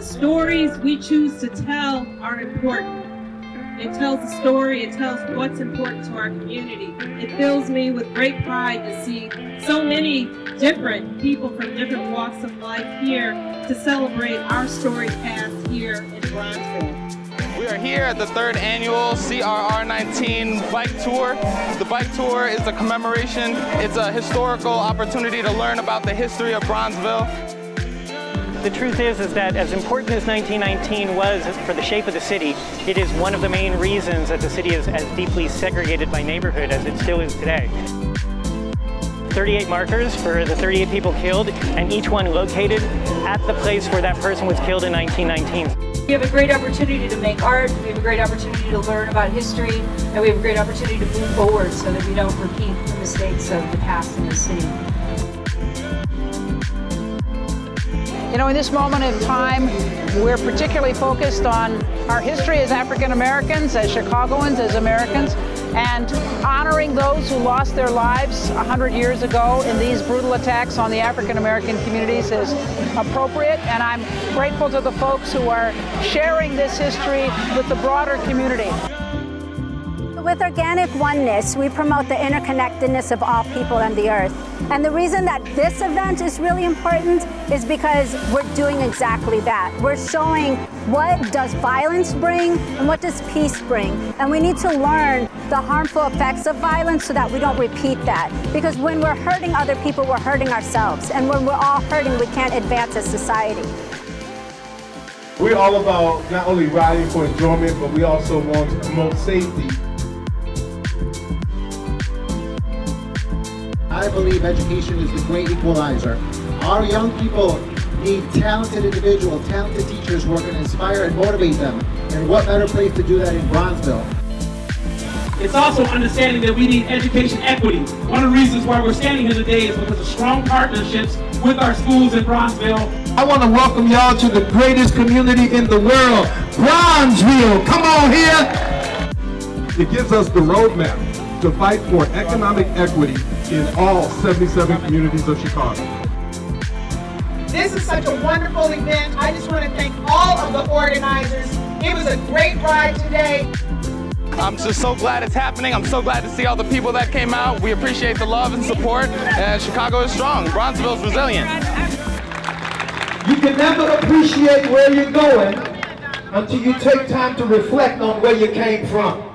The stories we choose to tell are important. It tells a story, it tells what's important to our community. It fills me with great pride to see so many different people from different walks of life here to celebrate our story past here in Bronzeville. We are here at the third annual CRR 19 bike tour. The bike tour is a commemoration, it's a historical opportunity to learn about the history of Bronzeville. The truth is, is that as important as 1919 was for the shape of the city, it is one of the main reasons that the city is as deeply segregated by neighborhood as it still is today. 38 markers for the 38 people killed, and each one located at the place where that person was killed in 1919. We have a great opportunity to make art, we have a great opportunity to learn about history, and we have a great opportunity to move forward so that we don't repeat the mistakes of the past in the city. You know, in this moment of time, we're particularly focused on our history as African Americans, as Chicagoans, as Americans, and honoring those who lost their lives 100 years ago in these brutal attacks on the African American communities is appropriate. And I'm grateful to the folks who are sharing this history with the broader community. With Organic Oneness, we promote the interconnectedness of all people and the earth. And the reason that this event is really important is because we're doing exactly that. We're showing what does violence bring and what does peace bring. And we need to learn the harmful effects of violence so that we don't repeat that. Because when we're hurting other people, we're hurting ourselves. And when we're all hurting, we can't advance as society. We're all about not only riding for enjoyment, but we also want to promote safety I believe education is the great equalizer. Our young people need talented individuals, talented teachers who are going to inspire and motivate them. And what better place to do that in Bronzeville? It's also understanding that we need education equity. One of the reasons why we're standing here today is because of strong partnerships with our schools in Bronzeville. I want to welcome y'all to the greatest community in the world, Bronzeville. Come on here. It gives us the roadmap to fight for economic equity in all 77 communities of Chicago. This is such a wonderful event. I just want to thank all of the organizers. It was a great ride today. I'm just so glad it's happening. I'm so glad to see all the people that came out. We appreciate the love and support. And Chicago is strong. Bronzeville is resilient. You can never appreciate where you're going until you take time to reflect on where you came from.